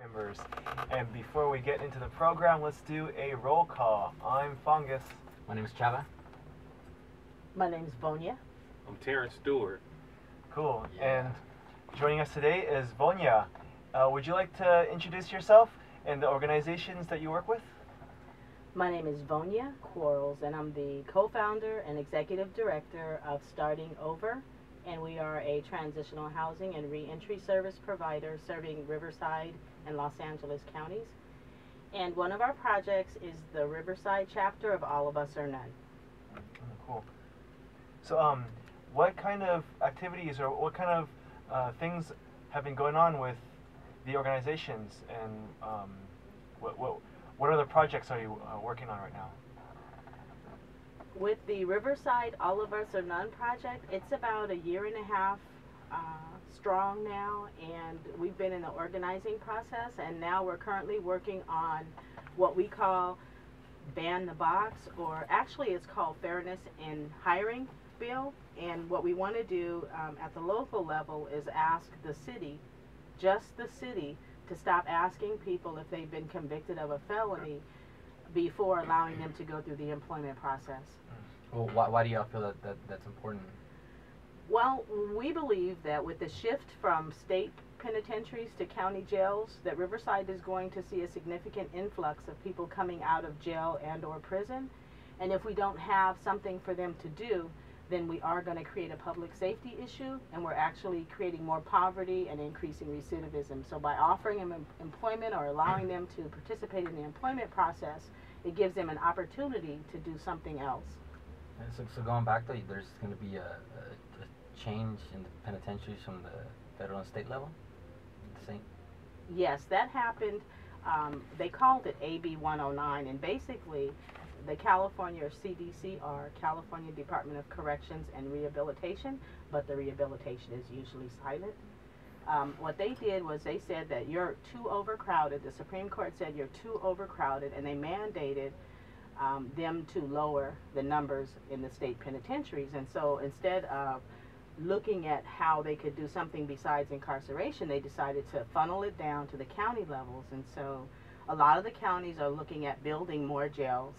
members. And before we get into the program, let's do a roll call. I'm Fungus. My name is Chava. My name is Vonya. I'm Terrence Stewart. Cool. Yeah. And joining us today is Vonya. Uh, would you like to introduce yourself and the organizations that you work with? My name is Vonya Quarles, and I'm the co-founder and executive director of Starting Over, and we are a transitional housing and reentry service provider serving Riverside and Los Angeles counties. And one of our projects is the Riverside chapter of All of Us or None. Oh, cool. So, um, what kind of activities or what kind of uh, things have been going on with the organizations, and um, what, what what other projects are you uh, working on right now? With the Riverside All of Us or None project, it's about a year and a half uh, strong now, and we've been in the organizing process, and now we're currently working on what we call Ban the Box, or actually it's called Fairness in Hiring Bill. And what we want to do um, at the local level is ask the city, just the city, to stop asking people if they've been convicted of a felony before allowing them to go through the employment process. Well, why, why do y'all feel that, that that's important? Well, we believe that with the shift from state penitentiaries to county jails, that Riverside is going to see a significant influx of people coming out of jail and or prison. And if we don't have something for them to do, then we are going to create a public safety issue and we're actually creating more poverty and increasing recidivism. So by offering them employment or allowing them to participate in the employment process, it gives them an opportunity to do something else. And so, so going back though, there's going to be a, a change in the penitentiaries from the federal and state level. The same. Yes, that happened. Um, they called it AB 109, and basically, the California or CDCR, California Department of Corrections and Rehabilitation, but the rehabilitation is usually silent. Um, what they did was they said that you're too overcrowded. The Supreme Court said you're too overcrowded, and they mandated um, them to lower the numbers in the state penitentiaries. And so instead of looking at how they could do something besides incarceration, they decided to funnel it down to the county levels. And so a lot of the counties are looking at building more jails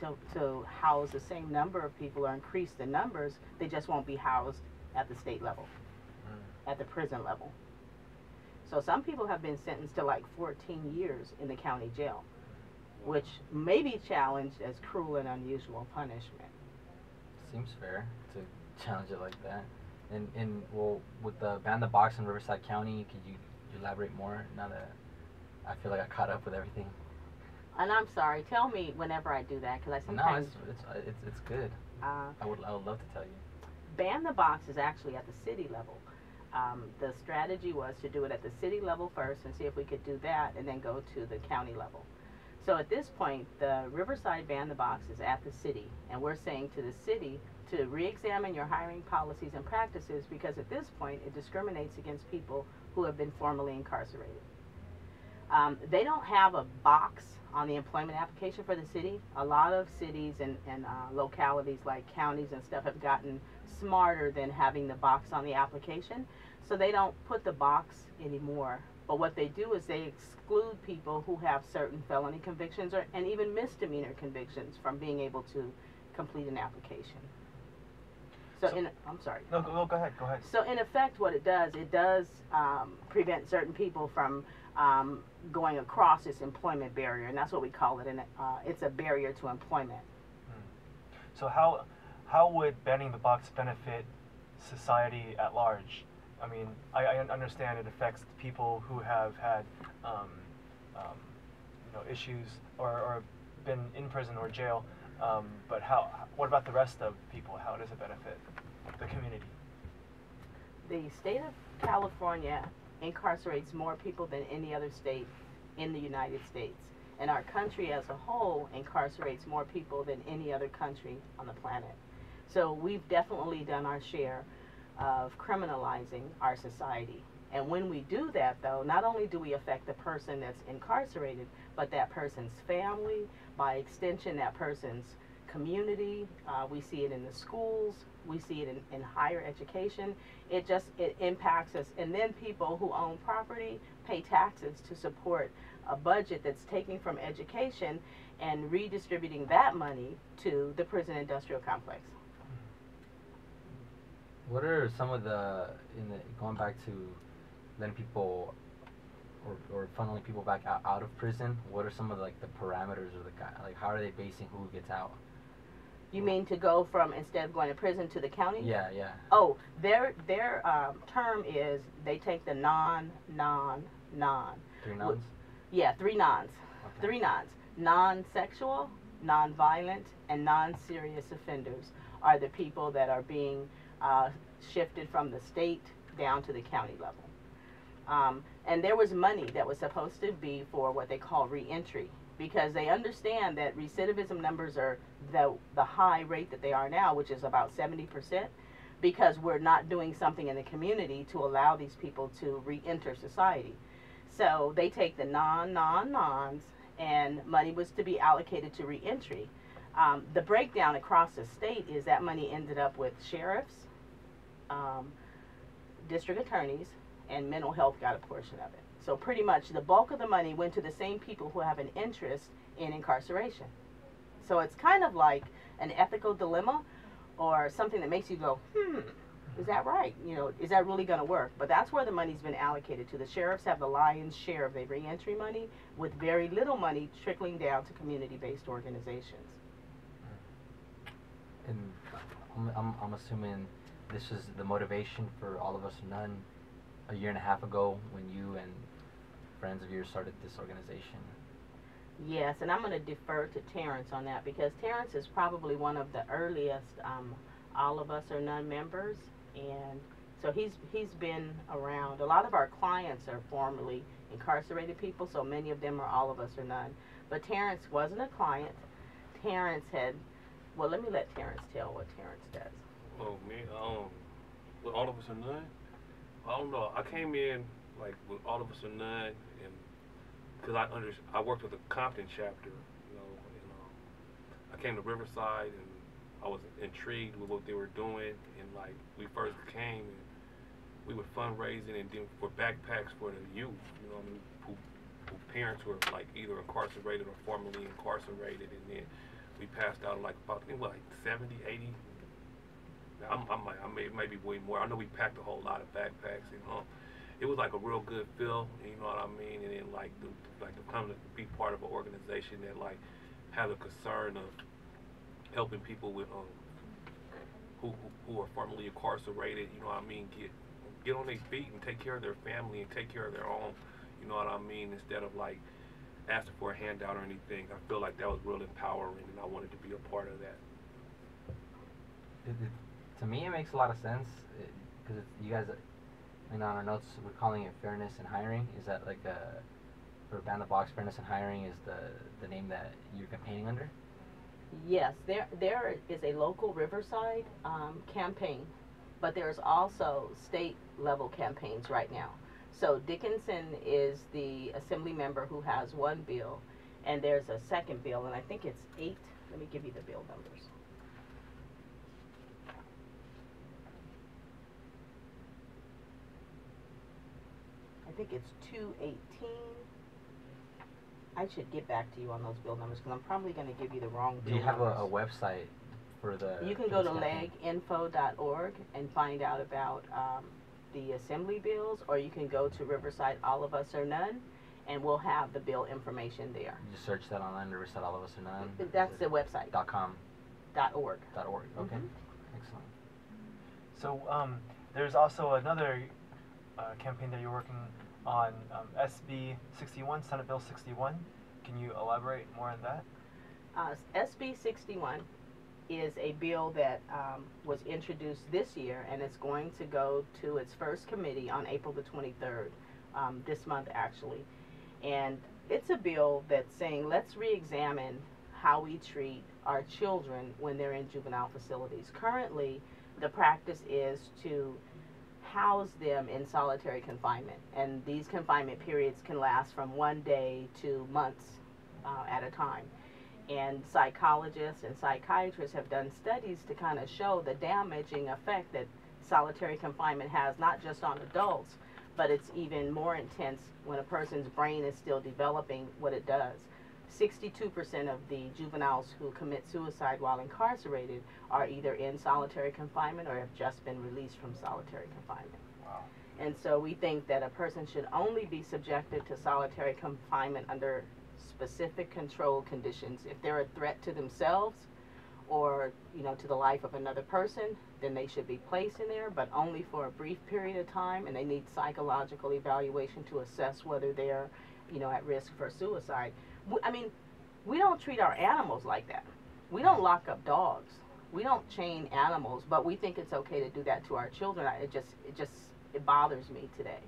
to, to house the same number of people or increase the numbers. They just won't be housed at the state level, hmm. at the prison level. So some people have been sentenced to like 14 years in the county jail, which may be challenged as cruel and unusual punishment. Seems fair to challenge it like that. And and well, with the ban the box in Riverside County, could you elaborate more? Now that I feel like I caught up with everything. And I'm sorry. Tell me whenever I do that, because I No, sometimes it's it's uh, it's, it's good. uh, I would I would love to tell you. ban the box is actually at the city level. Um, the strategy was to do it at the city level first and see if we could do that, and then go to the county level. So at this point, the Riverside ban the box is at the city, and we're saying to the city to re-examine your hiring policies and practices because at this point it discriminates against people who have been formally incarcerated. Um, they don't have a box on the employment application for the city. A lot of cities and, and uh, localities like counties and stuff have gotten smarter than having the box on the application. So they don't put the box anymore. But what they do is they exclude people who have certain felony convictions or, and even misdemeanor convictions from being able to complete an application. So, So- in, I'm sorry. No, go, no, go ahead. Go ahead. So in effect, what it does, it does um, prevent certain people from um, going across this employment barrier, and that's what we call it. And uh, it's a barrier to employment. So how how would banning the box benefit society at large? I mean, I, I understand it affects people who have had um, um, you know issues or, or been in prison or jail. Um, but how? What about the rest of people? How does it benefit the community? The state of California incarcerates more people than any other state in the United States. And our country as a whole incarcerates more people than any other country on the planet. So we've definitely done our share of criminalizing our society. And when we do that, though, not only do we affect the person that's incarcerated, but that person's family, by extension, that person's community, uh, we see it in the schools, we see it in, in higher education. It just it impacts us, and then people who own property pay taxes to support a budget that's taking from education and redistributing that money to the prison industrial complex. What are some of the in the going back to letting people or, or funneling people back out, out of prison? What are some of like the parameters or the guy like how are they basing who gets out? You mean to go from instead of going to prison to the county? Yeah, yeah. Oh, their their um, term is they take the non non non. Three nuns. Yeah, three nons. Okay. Three nons. Non-sexual, non-violent, and non-serious offenders are the people that are being uh, shifted from the state down to the county level. Um, and there was money that was supposed to be for what they call reentry because they understand that recidivism numbers are the, the high rate that they are now, which is about 70%, because we're not doing something in the community to allow these people to reenter society. So they take the non, non, nons, and money was to be allocated to reentry. Um, the breakdown across the state is that money ended up with sheriffs, um, district attorneys, and mental health got a portion of it. So pretty much the bulk of the money went to the same people who have an interest in incarceration. So it's kind of like an ethical dilemma or something that makes you go, hmm, is that right? You know, is that really going to work? But that's where the money's been allocated to. The sheriffs have the lion's share of the reentry money, with very little money trickling down to community-based organizations. And I'm, I'm, I'm assuming this is the motivation for all of us none a year and a half ago when you and friends of yours started this organization. Yes, and I'm going to defer to Terrence on that because Terrence is probably one of the earliest um, all of us or none members, and so he's he's been around. A lot of our clients are formerly incarcerated people, so many of them are all of us or none. But Terrence wasn't a client. Terrence had, well, let me let Terrence tell what Terrence does. Oh man, um, with all of us or none. I don't know. I came in like with all of us or none, and because I under I worked with the Compton chapter, you know, and um, I came to Riverside and I was intrigued with what they were doing, and like we first came and we were fundraising and then for backpacks for the youth, you know, I mean, who, who parents were like either incarcerated or formerly incarcerated, and then we passed out like about I think what, like 70, 80 I'm, I'm like, I may maybe way more. I know we packed a whole lot of backpacks, you know. It was like a real good feel, you know what I mean? And then like to, like to come to be part of an organization that like has a concern of helping people with um who who, who are formerly incarcerated, you know what I mean, get get on their feet and take care of their family and take care of their own, you know what I mean, instead of like asking for a handout or anything. I feel like that was real empowering and I wanted to be a part of that. It, it, to me, it makes a lot of sense because you guys, I mean, on our notes, we're calling it fairness in hiring. Is that like a for Ban the Box fairness in hiring is the the name that you're campaigning under? Yes, there there is a local Riverside um, campaign, but there's also state level campaigns right now. So Dickinson is the assembly member who has one bill, and there's a second bill, and I think it's eight. Let me give you the bill numbers. I think it's two eighteen. I should get back to you on those bill numbers because I'm probably going to give you the wrong Do you have a, a website for the? You can go to leginfo.org and find out about um, the assembly bills, or you can go to Riverside All of Us or None, and we'll have the bill information there. You just search that online, Riverside All of Us or None. That's the it website, Dot com. dot org. Dot org. Okay. Mhm. Excellent. So um, there's also another uh, campaign that you're working on, um, SB 61, Senate Bill 61. Can you elaborate more on that? Uh, SB 61 is a bill that um, was introduced this year, and it's going to go to its first committee on April the 23rd, um, this month actually. And it's a bill that's saying let's re-examine how we treat our children when they're in juvenile facilities. Currently, the practice is to house them in solitary confinement, and these confinement periods can last from one day to months uh, at a time. And psychologists and psychiatrists have done studies to kind of show the damaging effect that solitary confinement has, not just on adults, but it's even more intense when a person's brain is still developing what it does. 62% of the juveniles who commit suicide while incarcerated are either in solitary confinement or have just been released from solitary confinement. Wow. And so we think that a person should only be subjected to solitary confinement under specific control conditions. If they're a threat to themselves or, you know, to the life of another person, then they should be placed in there, but only for a brief period of time and they need psychological evaluation to assess whether they're, you know, at risk for suicide. I mean, we don't treat our animals like that. We don't lock up dogs. We don't chain animals, but we think it's okay to do that to our children. It just, it just, it bothers me today.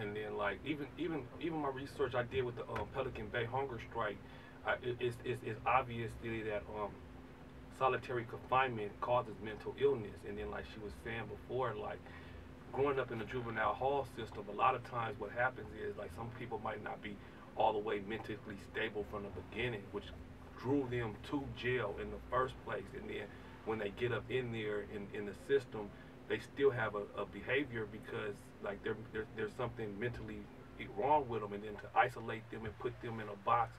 And then like even even even my research I did with the um, Pelican Bay hunger strike, I, it, it's, it's it's obviously that um, solitary confinement causes mental illness. And then like she was saying before, like growing up in the juvenile hall system, a lot of times what happens is like some people might not be all the way mentally stable from the beginning, which drew them to jail in the first place. And then when they get up in there in, in the system, they still have a, a behavior because like there, there there's something mentally wrong with them, and then to isolate them and put them in a box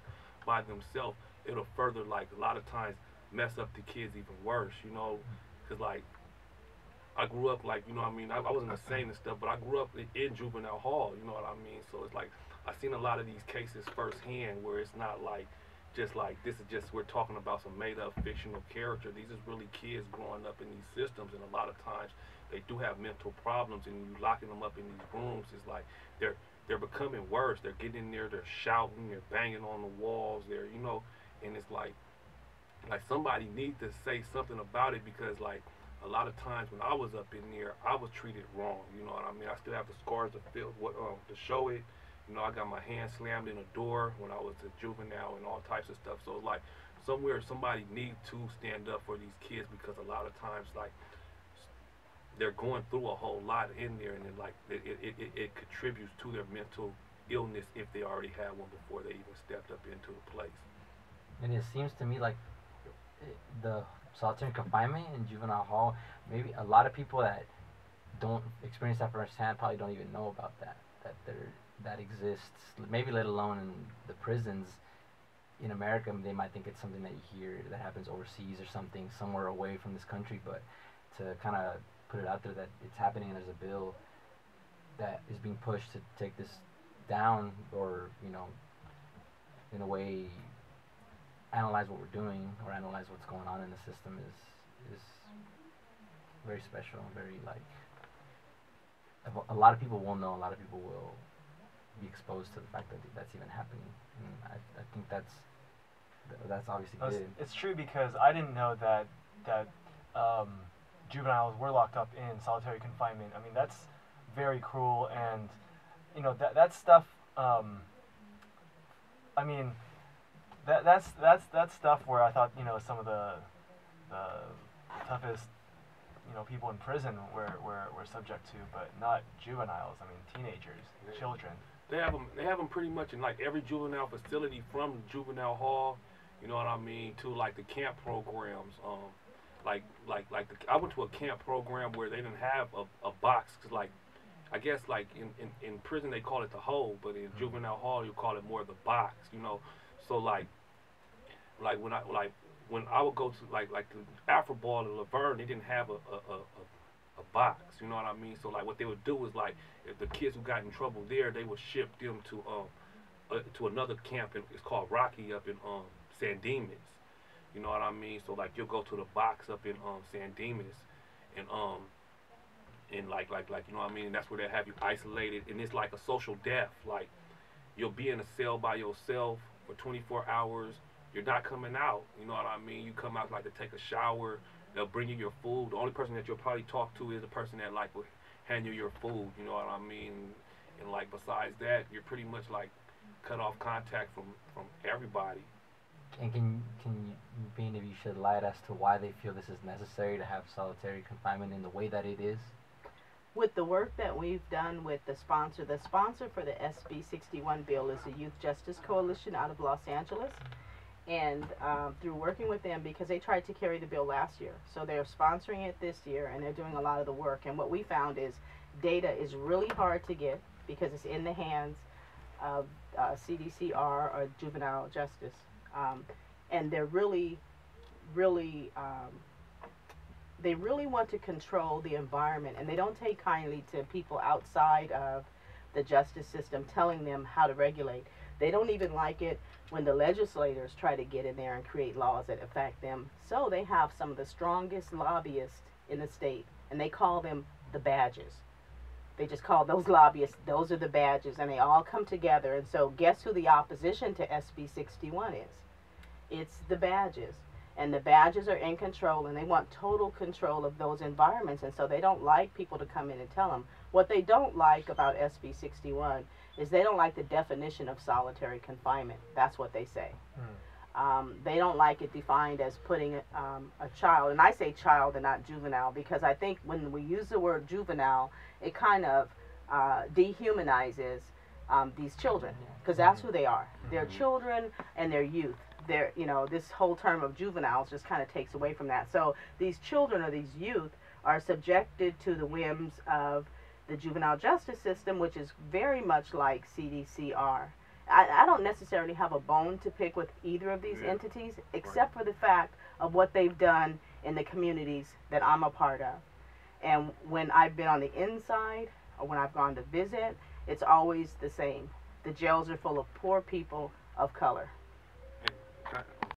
by themselves, it'll further like a lot of times mess up the kids even worse, you know, because like I grew up like you know I mean I, I wasn't insane and stuff, but I grew up in, in juvenile hall, you know what I mean. So it's like I've seen a lot of these cases firsthand where it's not like just like this is just we're talking about some made up fictional character. These is really kids growing up in these systems, and a lot of times they do have mental problems, and you locking them up in these rooms is like they're they're becoming worse. They're getting in there, they're shouting, they're banging on the walls, they're you know, and it's like like somebody needs to say something about it because like a lot of times when I was up in there, I was treated wrong. You know what I mean? I still have the scars to feel what um, to show it. You know, I got my hand slammed in a door when I was a juvenile and all types of stuff. So like somewhere somebody need to stand up for these kids because a lot of times like they're going through a whole lot in there and then like it, it, it, it contributes to their mental illness if they already had one before they even stepped up into the place. And it seems to me like eh, the solitary confinement in juvenile hall, maybe a lot of people that don't experience that firsthand probably don't even know about that. That there that exists. Maybe let alone in the prisons in America, they might think it's something that you hear that happens overseas or something somewhere away from this country. But to kind of put it out there that it's happening and there's a bill that is being pushed to take this down or you know in a way analyze what we're doing or analyze what's going on in the system is is very special and very like a- a lot of people will know a lot of people will be exposed to the fact that that's even happening and I, I think that's that's obviously good it's true because I didn't know that that um, juveniles were locked up in solitary confinement. I mean, that's very cruel, and you know that that stuff. Um, I mean, that that's that's that's stuff where I thought you know some of the the toughest you know people in prison were, were, were subject to, but not juveniles. I mean, teenagers, Yeah. children. They have them. They have them pretty much in like every juvenile facility, from juvenile hall, you know what I mean, to like the camp programs. Um, like like like the, I went to a camp program where they didn't have a, a box. Cause like I guess like in, in, in prison they call it the hole, but in juvenile hall you call it more the box. You know, so like like when I like when I would go to like like the Afflerbaugh in La Verne, they didn't have a a, a, a box. You know what I mean? So like what they would do is like if the kids who got in trouble there, they would ship them to um uh, to another camp. And it's called Rockey up in um San Dimas. You know what I mean? So like you'll go to the box up in um San Dimas, and um and like like like you know what I mean. That's where they have you isolated, and it's like a social death. Like you'll be in a cell by yourself for 24 hours. You're not coming out. You know what I mean? You come out like to take a shower. They'll bring you your food. The only person that you'll probably talk to is the person that like will hand you your food. You know what I mean? And like besides that, you're pretty much like cut off contact from from everybody. and can can you paint if you shed light as to why they feel this is necessary to have solitary confinement in the way that it is with the work that we've done with the sponsor, the sponsor for the SB 61 bill is the Youth Justice Coalition out of Los Angeles. And um, through working with them because they tried to carry the bill last year. So they're sponsoring it this year and they're doing a lot of the work. And what we found is data is really hard to get because it's in the hands of uh, cdcr or juvenile justice. Um, and they're really really um, they really want to control the environment and they don't take kindly to people outside of the justice system telling them how to regulate. They don't even like it when the legislators try to get in there and create laws that affect them. So they have some of the strongest lobbyists in the state, and they call them the badges. They just call those lobbyists, those are the badges, and they all come together. And so, guess who the opposition to SB 61 is? It's the badges. And the badges are in control, and they want total control of those environments. And so, they don't like people to come in and tell them. What they don't like about SB 61 is they don't like the definition of solitary confinement. That's what they say. Um, they don't like it defined as putting um, a child, and I say child and not juvenile because I think when we use the word juvenile, it kind of uh, dehumanizes um, these children because that's who they are. They're Mhm. children and they're youth. They're, you know, this whole term of juveniles just kind of takes away from that. So these children or these youth are subjected to the whims of the juvenile justice system, which is very much like CDCR. I, I don't necessarily have a bone to pick with either of these Yeah. entities, except for the fact of what they've done in the communities that I'm a part of. And when I've been on the inside or when I've gone to visit, it's always the same. The jails are full of poor people of color.